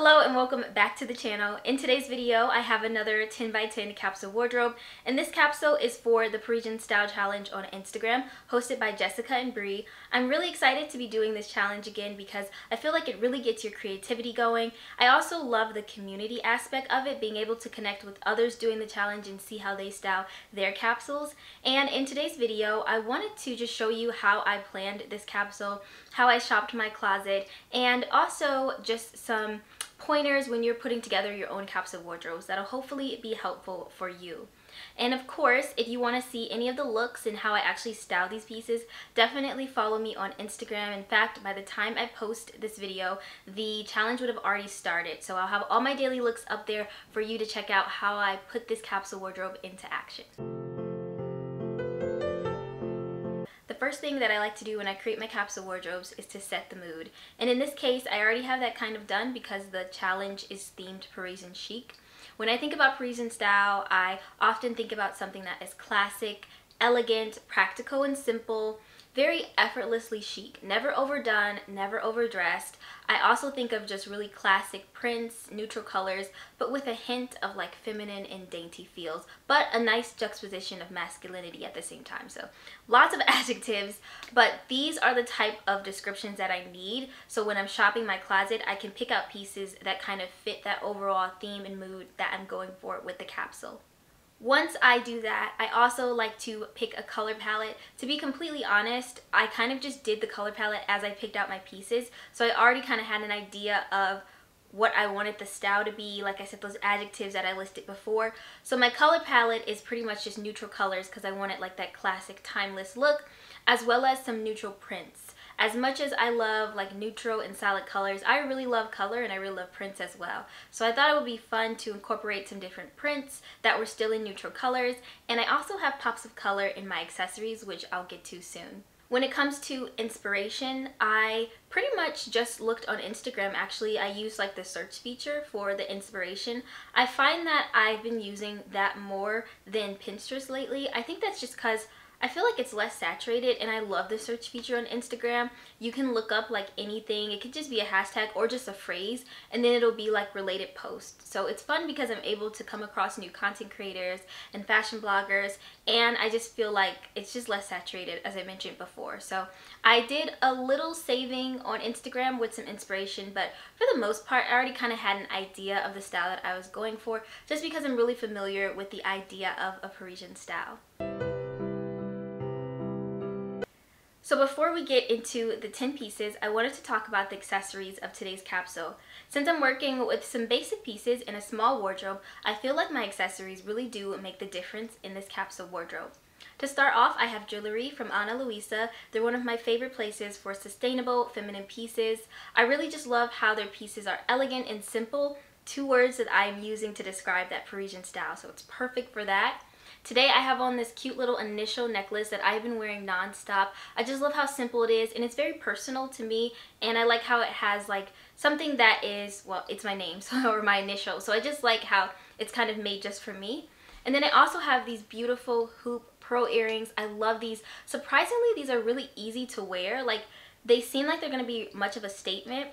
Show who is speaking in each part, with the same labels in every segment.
Speaker 1: Hello and welcome back to the channel. In today's video, I have another 10 by 10 capsule wardrobe, and this capsule is for the Parisian Style Challenge on Instagram, hosted by Jessica and Brie. I'm really excited to be doing this challenge again because I feel like it really gets your creativity going. I also love the community aspect of it, being able to connect with others doing the challenge and see how they style their capsules. And in today's video, I wanted to just show you how I planned this capsule, how I shopped my closet, and also just some pointers when you're putting together your own capsule wardrobes that'll hopefully be helpful for you. And of course, if you want to see any of the looks and how I actually style these pieces, definitely follow me on Instagram. In fact, by the time I post this video, the challenge would have already started. So I'll have all my daily looks up there for you to check out how I put this capsule wardrobe into action. First thing that I like to do when I create my capsule wardrobes is to set the mood. And in this case, I already have that kind of done because the challenge is themed Parisian chic. When I think about Parisian style, I often think about something that is classic, elegant, practical and simple, very effortlessly chic, never overdone, never overdressed. I also think of just really classic prints, neutral colors, but with a hint of like feminine and dainty feels, but a nice juxtaposition of masculinity at the same time. So lots of adjectives, but these are the type of descriptions that I need. So when I'm shopping my closet, I can pick out pieces that kind of fit that overall theme and mood that I'm going for with the capsule. Once I do that, I also like to pick a color palette. To be completely honest, I kind of just did the color palette as I picked out my pieces. So I already kind of had an idea of what I wanted the style to be, like I said, those adjectives that I listed before. So my color palette is pretty much just neutral colors because I wanted like that classic timeless look, as well as some neutral prints as much as I love like neutral and solid colors, I really love color and I really love prints as well. So I thought it would be fun to incorporate some different prints that were still in neutral colors. And I also have pops of color in my accessories, which I'll get to soon. When it comes to inspiration, I pretty much just looked on Instagram. Actually, I use like the search feature for the inspiration. I find that I've been using that more than Pinterest lately. I think that's just because I feel like it's less saturated and I love the search feature on Instagram. You can look up like anything. It could just be a hashtag or just a phrase and then it'll be like related posts. So it's fun because I'm able to come across new content creators and fashion bloggers and I just feel like it's just less saturated as I mentioned before. So I did a little saving on Instagram with some inspiration but for the most part I already kind of had an idea of the style that I was going for just because I'm really familiar with the idea of a Parisian style. So before we get into the 10 pieces, I wanted to talk about the accessories of today's capsule. Since I'm working with some basic pieces in a small wardrobe, I feel like my accessories really do make the difference in this capsule wardrobe. To start off, I have jewelry from Ana Luisa. They're one of my favorite places for sustainable feminine pieces. I really just love how their pieces are elegant and simple, two words that I'm using to describe that Parisian style, so it's perfect for that. Today I have on this cute little initial necklace that I've been wearing nonstop. I just love how simple it is and it's very personal to me and I like how it has like something that is, well, it's my name so, or my initial. So I just like how it's kind of made just for me. And then I also have these beautiful hoop pearl earrings. I love these. Surprisingly, these are really easy to wear. Like they seem like they're going to be much of a statement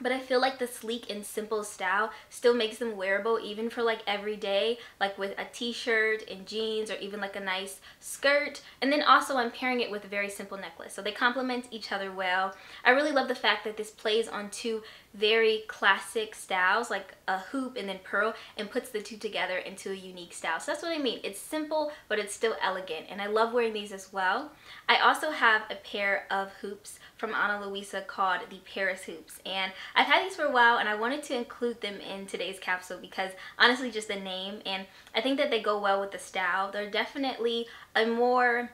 Speaker 1: but I feel like the sleek and simple style still makes them wearable even for like every day like with a t-shirt and jeans or even like a nice skirt and then also I'm pairing it with a very simple necklace so they complement each other well. I really love the fact that this plays on two very classic styles like a hoop and then pearl and puts the two together into a unique style. So that's what I mean. It's simple but it's still elegant and I love wearing these as well. I also have a pair of hoops from Ana Luisa called the Paris hoops and I've had these for a while and I wanted to include them in today's capsule because honestly just the name and I think that they go well with the style. They're definitely a more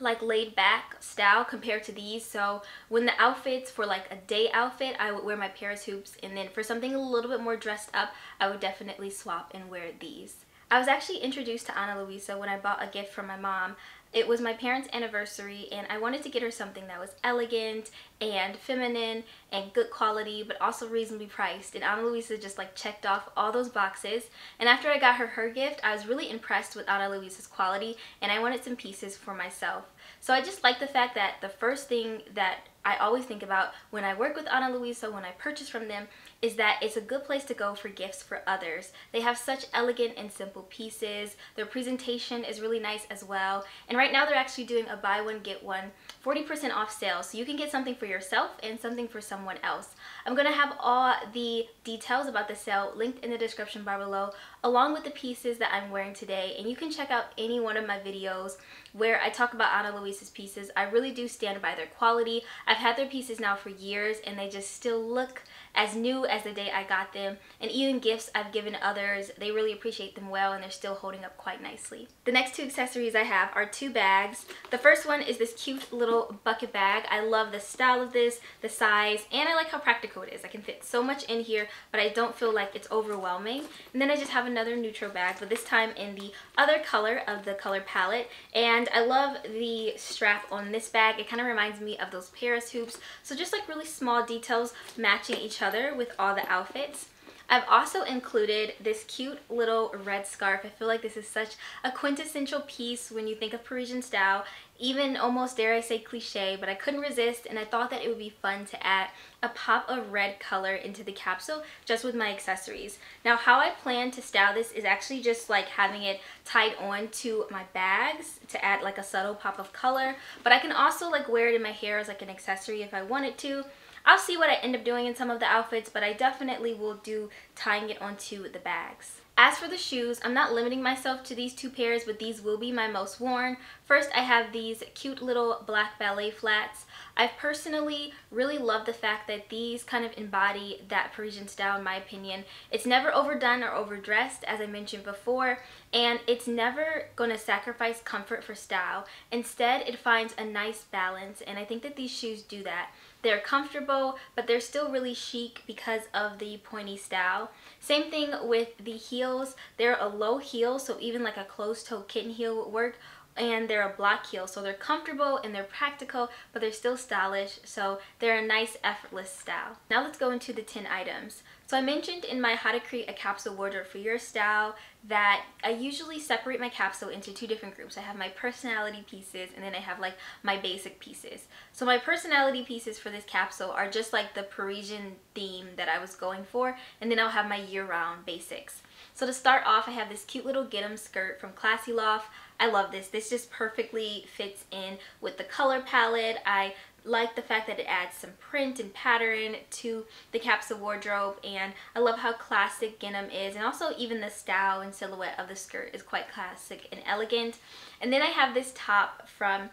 Speaker 1: like laid back style compared to these so when the outfits for like a day outfit I would wear my Paris hoops and then for something a little bit more dressed up I would definitely swap and wear these. I was actually introduced to Ana Luisa when I bought a gift from my mom. It was my parents' anniversary and I wanted to get her something that was elegant and feminine and good quality but also reasonably priced and Ana Luisa just like checked off all those boxes and after I got her her gift I was really impressed with Ana Luisa's quality and I wanted some pieces for myself. So I just like the fact that the first thing that I always think about when I work with Ana Luisa, when I purchase from them, is that it's a good place to go for gifts for others. They have such elegant and simple pieces. Their presentation is really nice as well. And right now they're actually doing a buy one get one 40% off sale. So you can get something for yourself and something for someone else. I'm to have all the details about the sale linked in the description bar below along with the pieces that I'm wearing today. And you can check out any one of my videos where I talk about Ana Luisa's pieces. I really do stand by their quality. I've had their pieces now for years and they just still look as new as the day I got them. And even gifts I've given others, they really appreciate them well and they're still holding up quite nicely. The next two accessories I have are two bags. The first one is this cute little bucket bag. I love the style of this, the size, and I like how practical it is. I can fit so much in here, but I don't feel like it's overwhelming. And then I just have another neutral bag, but this time in the other color of the color palette. And I love the strap on this bag. It kind of reminds me of those Paris hoops. So just like really small details matching each other with all the outfits. I've also included this cute little red scarf. I feel like this is such a quintessential piece when you think of Parisian style, even almost dare I say cliche, but I couldn't resist and I thought that it would be fun to add a pop of red color into the capsule just with my accessories. Now how I plan to style this is actually just like having it tied on to my bags to add like a subtle pop of color, but I can also like wear it in my hair as like an accessory if I wanted to. I'll see what I end up doing in some of the outfits, but I definitely will do tying it onto the bags. As for the shoes, I'm not limiting myself to these two pairs, but these will be my most worn. First, I have these cute little black ballet flats. I personally really love the fact that these kind of embody that Parisian style in my opinion. It's never overdone or overdressed, as I mentioned before, and it's never going to sacrifice comfort for style. Instead, it finds a nice balance, and I think that these shoes do that. They're comfortable, but they're still really chic because of the pointy style. Same thing with the heels. They're a low heel, so even like a closed-toe kitten heel would work and they're a block heel so they're comfortable and they're practical but they're still stylish so they're a nice effortless style. Now let's go into the 10 items. So I mentioned in my how to create a capsule wardrobe for your style that I usually separate my capsule into two different groups. I have my personality pieces and then I have like my basic pieces. So my personality pieces for this capsule are just like the Parisian theme that I was going for and then I'll have my year-round basics. So to start off I have this cute little Get skirt from Classy Loft. I love this. This just perfectly fits in with the color palette. I like the fact that it adds some print and pattern to the capsule wardrobe and I love how classic gingham is and also even the style and silhouette of the skirt is quite classic and elegant. And then I have this top from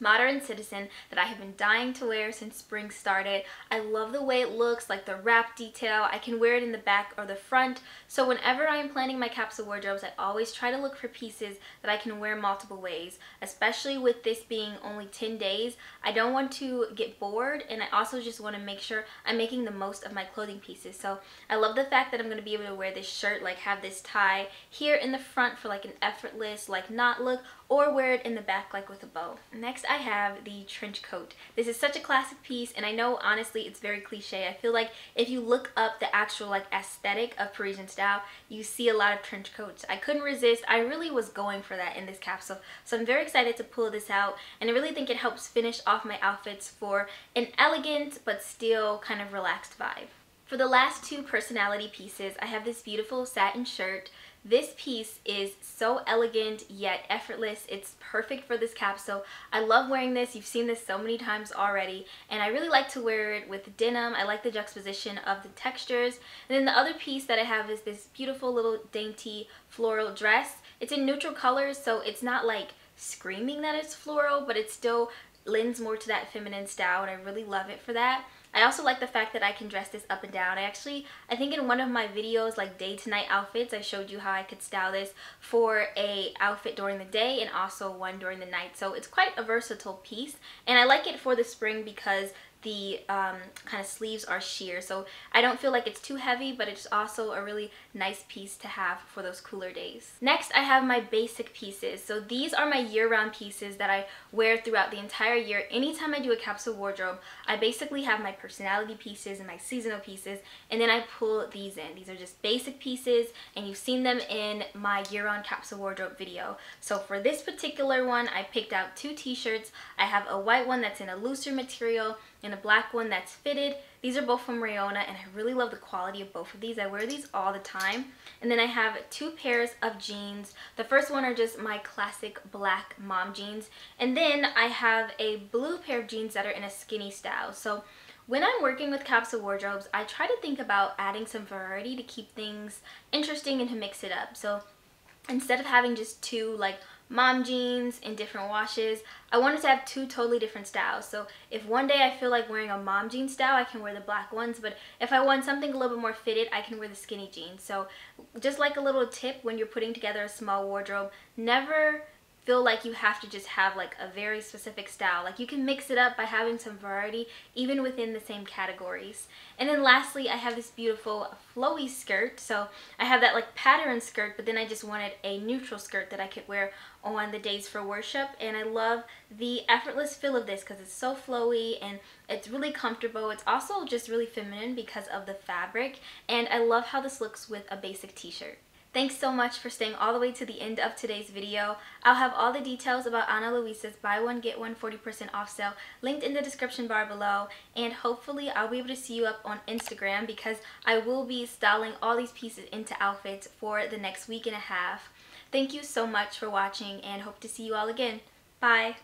Speaker 1: Modern Citizen that I have been dying to wear since spring started. I love the way it looks, like the wrap detail. I can wear it in the back or the front. So whenever I am planning my capsule wardrobes, I always try to look for pieces that I can wear multiple ways, especially with this being only 10 days. I don't want to get bored and I also just want to make sure I'm making the most of my clothing pieces. So I love the fact that I'm going to be able to wear this shirt, like have this tie here in the front for like an effortless like knot look or wear it in the back like with a bow. Next I have the trench coat. This is such a classic piece and I know honestly it's very cliche. I feel like if you look up the actual like aesthetic of Parisian style, you see a lot of trench coats. I couldn't resist. I really was going for that in this capsule. So I'm very excited to pull this out and I really think it helps finish off my outfits for an elegant but still kind of relaxed vibe. For the last two personality pieces, I have this beautiful satin shirt this piece is so elegant yet effortless. It's perfect for this capsule. I love wearing this. You've seen this so many times already and I really like to wear it with denim. I like the juxtaposition of the textures. And then the other piece that I have is this beautiful little dainty floral dress. It's in neutral colors so it's not like screaming that it's floral but it still lends more to that feminine style and I really love it for that. I also like the fact that I can dress this up and down. I actually, I think in one of my videos, like day to night outfits, I showed you how I could style this for a outfit during the day and also one during the night. So it's quite a versatile piece. And I like it for the spring because the um, kind of sleeves are sheer so I don't feel like it's too heavy but it's also a really nice piece to have for those cooler days. Next I have my basic pieces so these are my year-round pieces that I wear throughout the entire year. Anytime I do a capsule wardrobe I basically have my personality pieces and my seasonal pieces and then I pull these in. These are just basic pieces and you've seen them in my year-round capsule wardrobe video. So for this particular one I picked out two t-shirts. I have a white one that's in a looser material and a black one that's fitted. These are both from Reona and I really love the quality of both of these. I wear these all the time. And then I have two pairs of jeans. The first one are just my classic black mom jeans. And then I have a blue pair of jeans that are in a skinny style. So when I'm working with capsule wardrobes, I try to think about adding some variety to keep things interesting and to mix it up. So instead of having just two like mom jeans in different washes. I wanted to have two totally different styles. So if one day I feel like wearing a mom jean style, I can wear the black ones. But if I want something a little bit more fitted, I can wear the skinny jeans. So just like a little tip when you're putting together a small wardrobe, never feel like you have to just have like a very specific style. Like you can mix it up by having some variety even within the same categories. And then lastly, I have this beautiful flowy skirt. So I have that like pattern skirt, but then I just wanted a neutral skirt that I could wear on the days for worship. And I love the effortless feel of this because it's so flowy and it's really comfortable. It's also just really feminine because of the fabric. And I love how this looks with a basic t-shirt. Thanks so much for staying all the way to the end of today's video. I'll have all the details about Ana Luisa's buy one get one 40% off sale linked in the description bar below and hopefully I'll be able to see you up on Instagram because I will be styling all these pieces into outfits for the next week and a half. Thank you so much for watching and hope to see you all again. Bye!